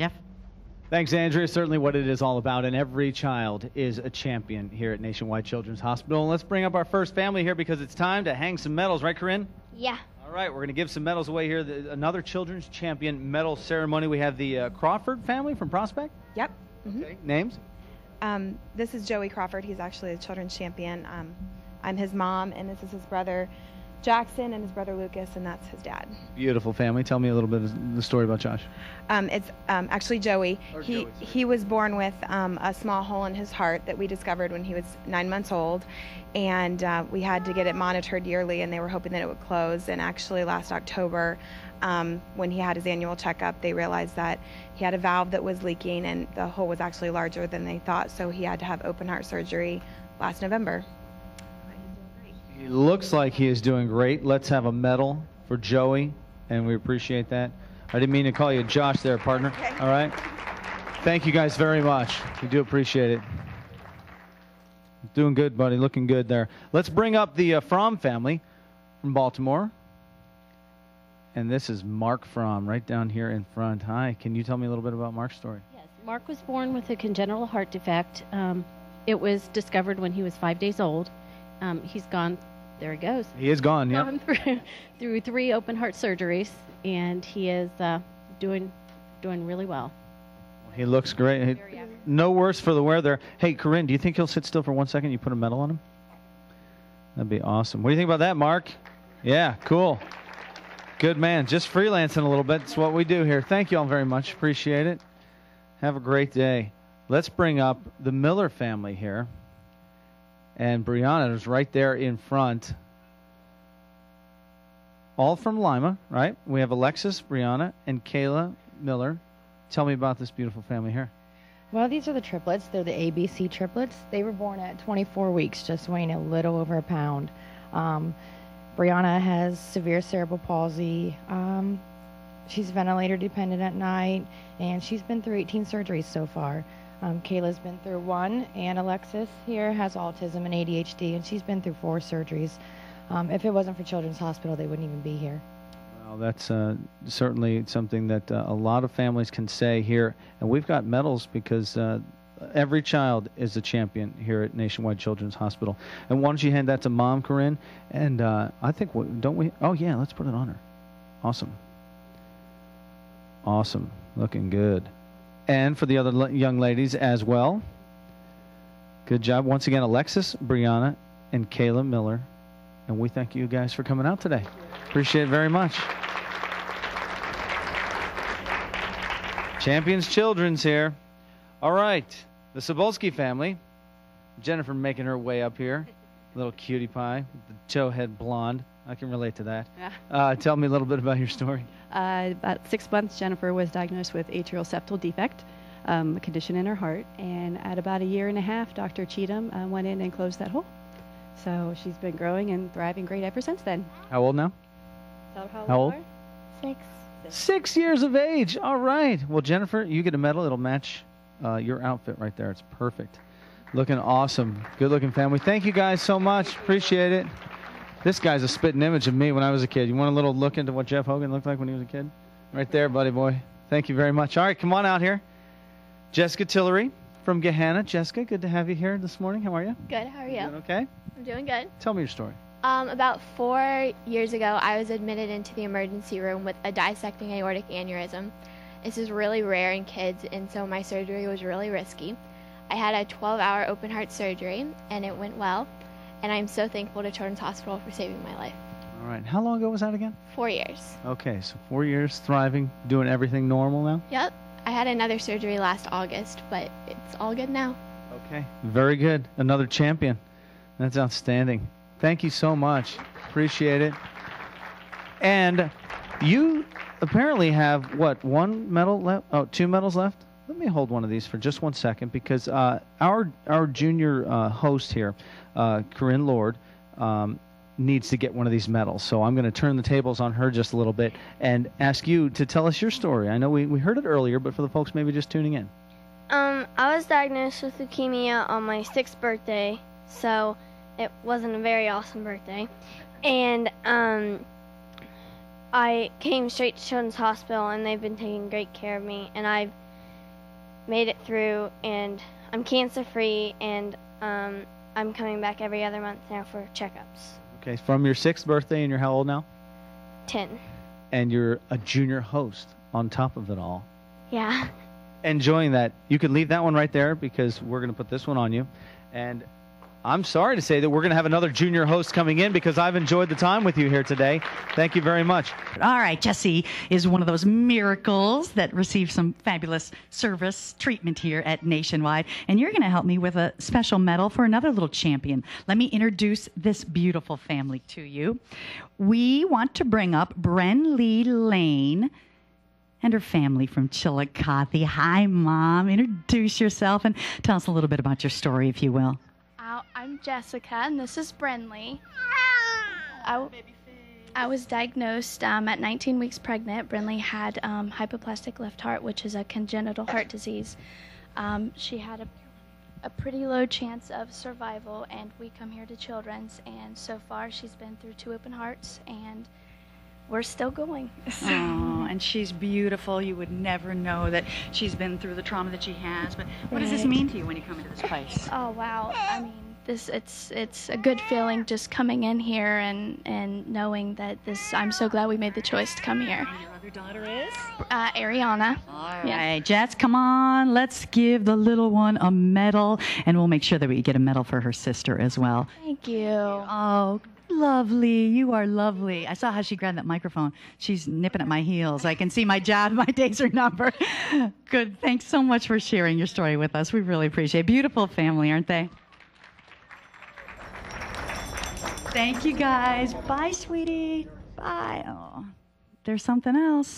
Jeff. Thanks, Andrea. Certainly what it is all about, and every child is a champion here at Nationwide Children's Hospital. And let's bring up our first family here because it's time to hang some medals, right, Corinne? Yeah. All right, we're going to give some medals away here. The, another children's champion medal ceremony. We have the uh, Crawford family from Prospect. Yep. Okay, names? Um, this is Joey Crawford. He's actually a children's champion. Um, I'm his mom, and this is his brother Jackson and his brother Lucas, and that's his dad. Beautiful family. Tell me a little bit of the story about Josh. Um, it's um, actually Joey. Or he Joey, he was born with um, a small hole in his heart that we discovered when he was nine months old, and uh, we had to get it monitored yearly, and they were hoping that it would close. And actually, last October, um, when he had his annual checkup, they realized that he had a valve that was leaking, and the hole was actually larger than they thought. So he had to have open heart surgery last November. He looks like he is doing great. Let's have a medal for Joey, and we appreciate that. I didn't mean to call you Josh there, partner. All right. Thank you guys very much. We do appreciate it. Doing good, buddy. Looking good there. Let's bring up the uh, Fromm family from Baltimore. And this is Mark Fromm right down here in front. Hi. Can you tell me a little bit about Mark's story? Yes, Mark was born with a congenital heart defect. Um, it was discovered when he was five days old. Um, he's gone, there he goes, He is gone, yeah. through, through three open heart surgeries, and he is uh, doing doing really well. He looks great. He- no worse for the wear there. Hey, Corinne, do you think he'll sit still for one second? You put a medal on him? That'd be awesome. What do you think about that, Mark? Yeah, cool. Good man. Just freelancing a little bit. It's what we do here. Thank you all very much. Appreciate it. Have a great day. Let's bring up the Miller family here. And Brianna is right there in front. All from Lima, right? We have Alexis, Brianna, and Kayla Miller. Tell me about this beautiful family here. Well, these are the triplets. They're the ABC triplets. They were born at 24 weeks, just weighing a little over a pound. Um, Brianna has severe cerebral palsy. Um, she's ventilator dependent at night, and she's been through 18 surgeries so far. Um, Kayla's been through one, and Alexis here has autism and ADHD, and she's been through four surgeries. Um, if it wasn't for Children's Hospital, they wouldn't even be here. Well, that's uh, certainly something that uh, a lot of families can say here. And we've got medals because uh, every child is a champion here at Nationwide Children's Hospital. And why don't you hand that to Mom, Corinne? And uh, I think, don't we? Oh, yeah, let's put it on her. Awesome. Awesome. Looking good. And for the other young ladies as well. Good job. Once again, Alexis, Brianna, and Kayla Miller. And we thank you guys for coming out today. Appreciate it very much. Champions Children's here. All right, the Sobolski family. Jennifer making her way up here. Little cutie pie, the towhead blonde. I can relate to that. Yeah. Uh, tell me a little bit about your story. Uh, about six months, Jennifer was diagnosed with atrial septal defect, um, a condition in her heart. And at about a year and a half, Dr. Cheatham uh, went in and closed that hole. So she's been growing and thriving great ever since then. How old now? Is that how, How old? you are? Six. Six years of age. All right. Well, Jennifer, you get a medal. It'll match uh, your outfit right there. It's perfect. Looking awesome. Good looking family. Thank you guys so much. Appreciate it. This guy's a spitting image of me when I was a kid. You want a little look into what Jeff Hogan looked like when he was a kid? Right there, buddy boy. Thank you very much. All right, come on out here. Jessica Tillery from Gahanna. Jessica, good to have you here this morning. How are you? Good. How are you? Doing okay? I'm doing good. Tell me your story. Um, about four years ago, I was admitted into the emergency room with a dissecting aortic aneurysm. This is really rare in kids, and so my surgery was really risky. I had a 12 hour open heart surgery, and it went well. And I'm so thankful to Children's Hospital for saving my life. All right. How long ago was that again? Four years. Okay, so four years, thriving, doing everything normal now? Yep. I had another surgery last August, but it's all good now. Okay. Very good. Another champion. That's outstanding. Thank you so much. Appreciate it. And you apparently have what one medal left? Oh, two medals left. Let me hold one of these for just one second because uh, our our junior uh, host here, uh, Corinne Lord, um, needs to get one of these medals. So I'm going to turn the tables on her just a little bit and ask you to tell us your story. I know we, we heard it earlier, but for the folks maybe just tuning in. Um, I was diagnosed with leukemia on my sixth birthday, so it wasn't a very awesome birthday. And um, I came straight to Children's Hospital, and they've been taking great care of me. And I've made it through, and I'm cancer free, and um, I'm coming back every other month now for checkups. Okay, from your sixth birthday, and you're how old now? 10. And you're a junior host on top of it all. Yeah. Enjoying that. You can leave that one right there because we're going to put this one on you. And I'm sorry to say that we're going to have another junior host coming in because I've enjoyed the time with you here today. Thank you very much. All right, Jesse is one of those miracles that received some fabulous service treatment here at Nationwide. And you're going to help me with a special medal for another little champion. Let me introduce this beautiful family to you. We want to bring up Brenly Lane and her family from Chillicothe. Hi, Mom. Introduce yourself and tell us a little bit about your story, if you will. Uh, I'm Jessica, and this is Brenly. I, I was diagnosed um, at 19 weeks pregnant. Brenly had um, hypoplastic left heart, which is a congenital heart disease. Um, she had a, a pretty low chance of survival, and we come here to Children's, and so far she's been through two open hearts, and we're still going. Oh, and she's beautiful. You would never know that she's been through the trauma that she has. But what does this mean to you when you come into this place? Oh wow! I mean, this it's it's a good feeling just coming in here and and knowing that this. I'm so glad we made the choice to come here. And your other daughter is? Uh, Ariana. All Yeah. right, Jets, come on. Let's give the little one a medal, and we'll make sure that we get a medal for her sister as well. Thank you. Oh, lovely. You are lovely. I saw how she grabbed that microphone. She's nipping at my heels. I can see my job, my days are numbered. Good. Thanks so much for sharing your story with us. We really appreciate it. Beautiful family, aren't they? Thank you guys. Bye, sweetie. Bye. Oh, there's something else.